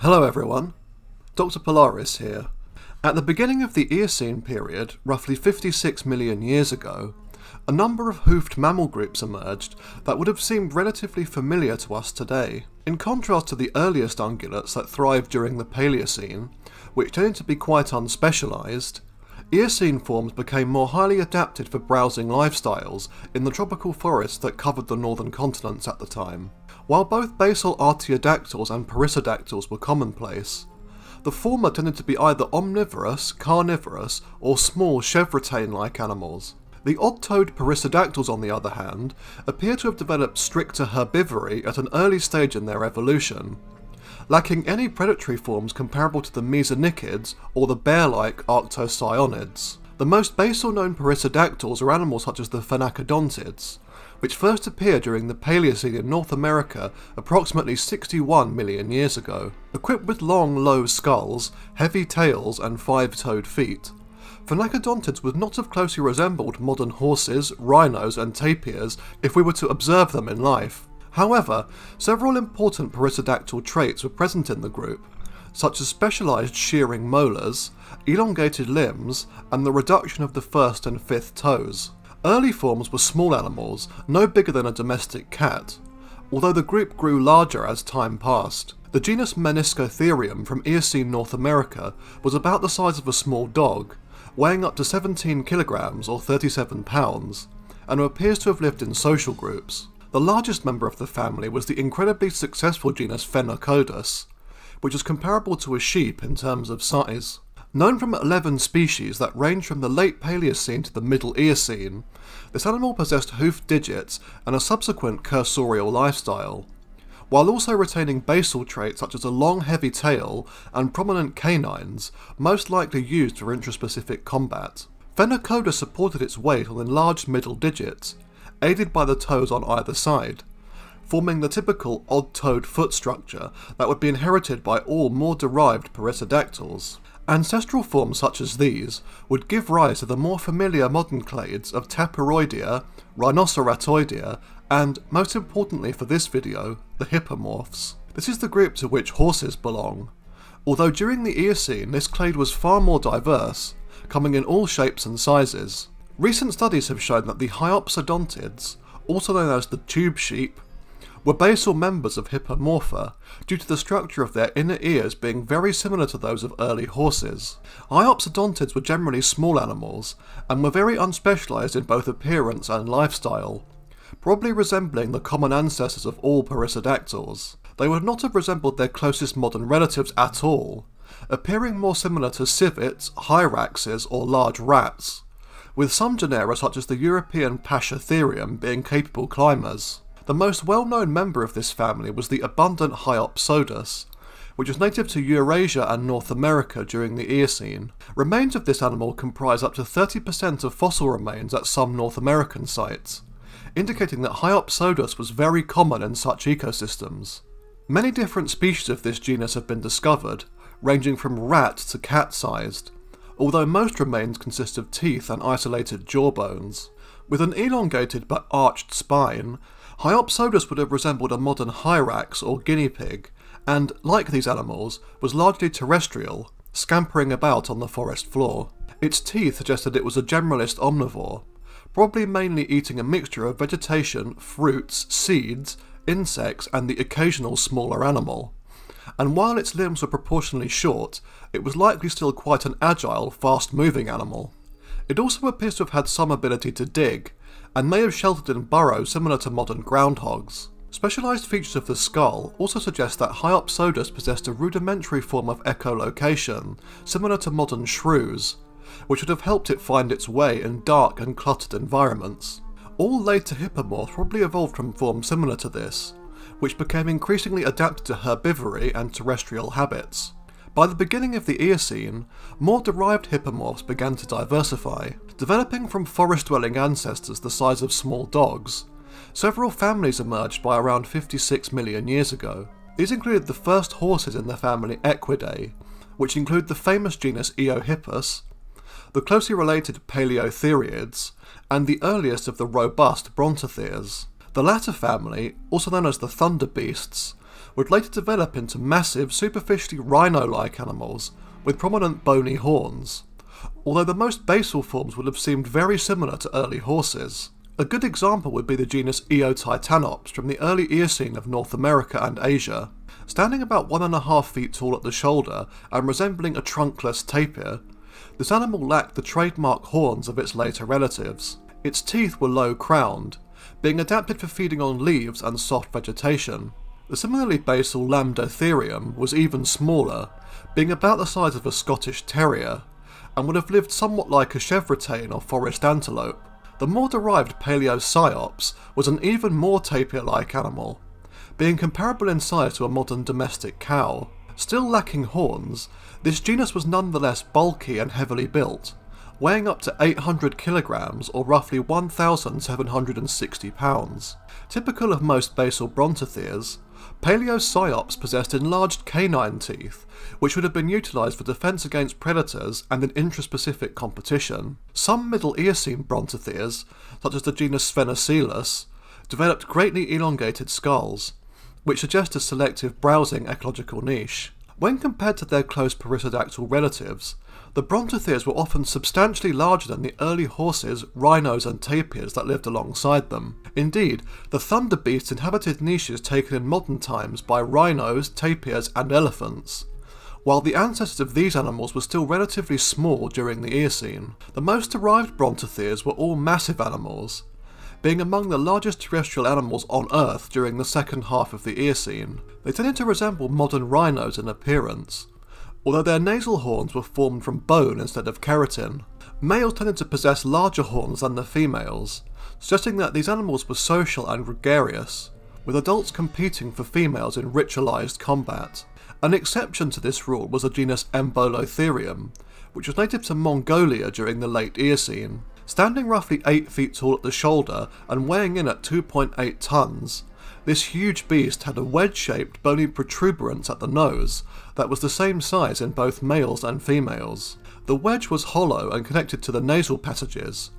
Hello everyone, Dr. Polaris here. At the beginning of the Eocene period, roughly 56 million years ago, a number of hoofed mammal groups emerged that would have seemed relatively familiar to us today. In contrast to the earliest ungulates that thrived during the Paleocene, which tended to be quite unspecialised, Eocene forms became more highly adapted for browsing lifestyles in the tropical forests that covered the northern continents at the time. While both basal artiodactyls and perissodactyls were commonplace, the former tended to be either omnivorous, carnivorous, or small chevrotain-like animals. The odd-toed perissodactyls, on the other hand, appear to have developed stricter herbivory at an early stage in their evolution, lacking any predatory forms comparable to the mesonychids or the bear-like arctocyonids. The most basal known perissodactyls are animals such as the phenacodontids, which first appeared during the Paleocene in North America approximately 61 million years ago. Equipped with long, low skulls, heavy tails, and five-toed feet, Phenacodontids would not have closely resembled modern horses, rhinos, and tapirs if we were to observe them in life. However, several important perissodactyl traits were present in the group, such as specialised shearing molars, elongated limbs, and the reduction of the first and fifth toes. Early forms were small animals, no bigger than a domestic cat, although the group grew larger as time passed. The genus Meniscotherium from Eocene North America was about the size of a small dog, weighing up to 17 kilograms or 37 pounds, and appears to have lived in social groups. The largest member of the family was the incredibly successful genus Phenacodus, which was comparable to a sheep in terms of size. Known from 11 species that range from the late Paleocene to the Middle Eocene, this animal possessed hoofed digits and a subsequent cursorial lifestyle, while also retaining basal traits such as a long heavy tail and prominent canines, most likely used for intraspecific combat. Phenacodus supported its weight on enlarged middle digits, aided by the toes on either side, forming the typical odd-toed foot structure that would be inherited by all more derived perissodactyls. Ancestral forms such as these would give rise to the more familiar modern clades of Tapiroidea, Rhinocerotoidea, and, most importantly for this video, the hippomorphs. This is the group to which horses belong, although during the Eocene this clade was far more diverse, coming in all shapes and sizes. Recent studies have shown that the Hyopsodontids, also known as the tube sheep, were basal members of Hippomorpha due to the structure of their inner ears being very similar to those of early horses. Hyopsodontids were generally small animals and were very unspecialised in both appearance and lifestyle, probably resembling the common ancestors of all perissodactyls. They would not have resembled their closest modern relatives at all, appearing more similar to civets, hyraxes, or large rats, with some genera such as the European Paschatherium being capable climbers. The most well-known member of this family was the abundant Hyopsodus, which was native to Eurasia and North America during the Eocene. Remains of this animal comprise up to 30% of fossil remains at some North American sites, indicating that Hyopsodus was very common in such ecosystems. Many different species of this genus have been discovered, ranging from rat to cat-sized, although most remains consist of teeth and isolated jawbones. With an elongated but arched spine, Hyopsodus would have resembled a modern hyrax or guinea pig, and, like these animals, was largely terrestrial, scampering about on the forest floor. Its teeth suggested it was a generalist omnivore, probably mainly eating a mixture of vegetation, fruits, seeds, insects, and the occasional smaller animal. And while its limbs were proportionally short, it was likely still quite an agile, fast-moving animal. It also appears to have had some ability to dig, and may have sheltered in burrows similar to modern groundhogs. Specialised features of the skull also suggest that Hyopsodus possessed a rudimentary form of echolocation, similar to modern shrews, which would have helped it find its way in dark and cluttered environments. All later hippomorphs probably evolved from forms similar to this, which became increasingly adapted to herbivory and terrestrial habits. By the beginning of the Eocene, more derived hippomorphs began to diversify, developing from forest-dwelling ancestors the size of small dogs. Several families emerged by around 56 million years ago. These included the first horses in the family Equidae, which include the famous genus Eohippus, the closely related Paleotheriids, and the earliest of the robust Brontotheres. The latter family, also known as the Thunder Beasts, would later develop into massive, superficially rhino-like animals with prominent bony horns, although the most basal forms would have seemed very similar to early horses. A good example would be the genus Eotitanops from the early Eocene of North America and Asia. Standing about one and a half feet tall at the shoulder and resembling a trunkless tapir, this animal lacked the trademark horns of its later relatives. Its teeth were low crowned, being adapted for feeding on leaves and soft vegetation. The similarly basal Lambdotherium was even smaller, being about the size of a Scottish terrier, and would have lived somewhat like a chevrotain or forest antelope. The more derived Palaeosyops was an even more tapir-like animal, being comparable in size to a modern domestic cow. Still lacking horns, this genus was nonetheless bulky and heavily built, weighing up to 800 kilograms or roughly 1,760 pounds. Typical of most basal brontotheres, Palaeosyops possessed enlarged canine teeth, which would have been utilised for defence against predators and in intraspecific competition. Some Middle Eocene brontotheres, such as the genus Sphenocoelus, developed greatly elongated skulls, which suggest a selective browsing ecological niche. When compared to their close perissodactyl relatives, the brontotheres were often substantially larger than the early horses, rhinos, and tapirs that lived alongside them. Indeed, the thunder beasts inhabited niches taken in modern times by rhinos, tapirs, and elephants while the ancestors of these animals were still relatively small during the Eocene. The most derived brontotheres were all massive animals, being among the largest terrestrial animals on Earth during the second half of the Eocene. They tended to resemble modern rhinos in appearance, although their nasal horns were formed from bone instead of keratin. Males tended to possess larger horns than the females, suggesting that these animals were social and gregarious, with adults competing for females in ritualized combat. An exception to this rule was the genus Embolotherium, which was native to Mongolia during the late Eocene. Standing roughly 8 feet tall at the shoulder and weighing in at 2.8 tons, this huge beast had a wedge-shaped bony protuberance at the nose that was the same size in both males and females. The wedge was hollow and connected to the nasal passages,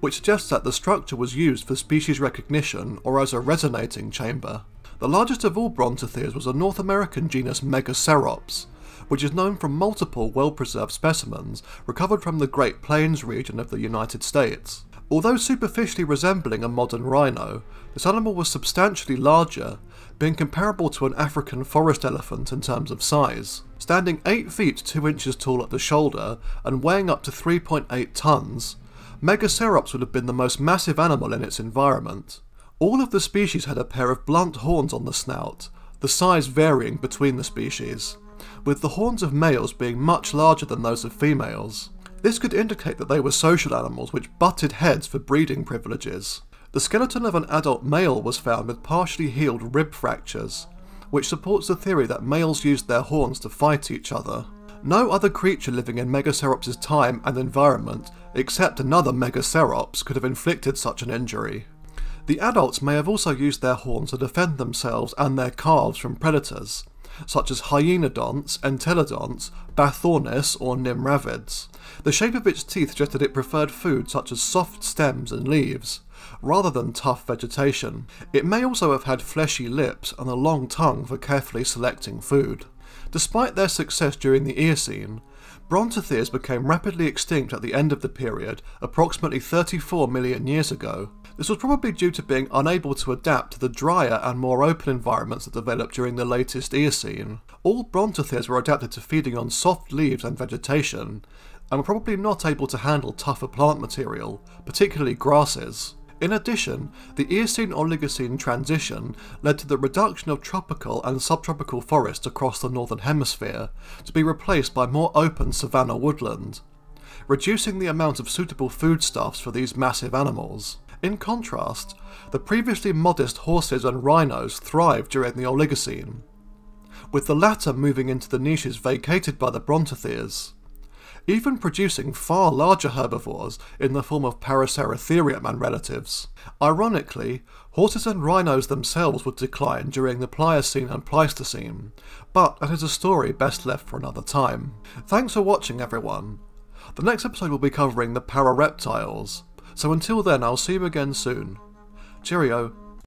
which suggests that the structure was used for species recognition or as a resonating chamber. The largest of all brontotheres was a North American genus Megacerops, which is known from multiple well-preserved specimens recovered from the Great Plains region of the United States. Although superficially resembling a modern rhino, this animal was substantially larger, being comparable to an African forest elephant in terms of size. Standing 8 feet 2 inches tall at the shoulder and weighing up to 3.8 tons, Megacerops would have been the most massive animal in its environment. All of the species had a pair of blunt horns on the snout, the size varying between the species with the horns of males being much larger than those of females. This could indicate that they were social animals which butted heads for breeding privileges. The skeleton of an adult male was found with partially healed rib fractures, which supports the theory that males used their horns to fight each other. No other creature living in Megacerops' time and environment, except another Megacerops, could have inflicted such an injury. The adults may have also used their horns to defend themselves and their calves from predators, such as hyenodonts, entelodonts, bathornis, or nimravids. The shape of its teeth suggested it preferred food such as soft stems and leaves, rather than tough vegetation. It may also have had fleshy lips and a long tongue for carefully selecting food. Despite their success during the Eocene, Brontotheres became rapidly extinct at the end of the period, approximately 34 million years ago. This was probably due to being unable to adapt to the drier and more open environments that developed during the latest Eocene. All Brontotheres were adapted to feeding on soft leaves and vegetation, and were probably not able to handle tougher plant material, particularly grasses. In addition, the Eocene-Oligocene transition led to the reduction of tropical and subtropical forests across the northern hemisphere to be replaced by more open savanna woodland, reducing the amount of suitable foodstuffs for these massive animals. In contrast, the previously modest horses and rhinos thrived during the Oligocene, with the latter moving into the niches vacated by the Brontotheres even producing far larger herbivores in the form of Paraceratherium and relatives. Ironically, horses and rhinos themselves would decline during the Pliocene and Pleistocene, but that is a story best left for another time. Thanks for watching everyone. The next episode will be covering the parareptiles, so until then I'll see you again soon. Cheerio.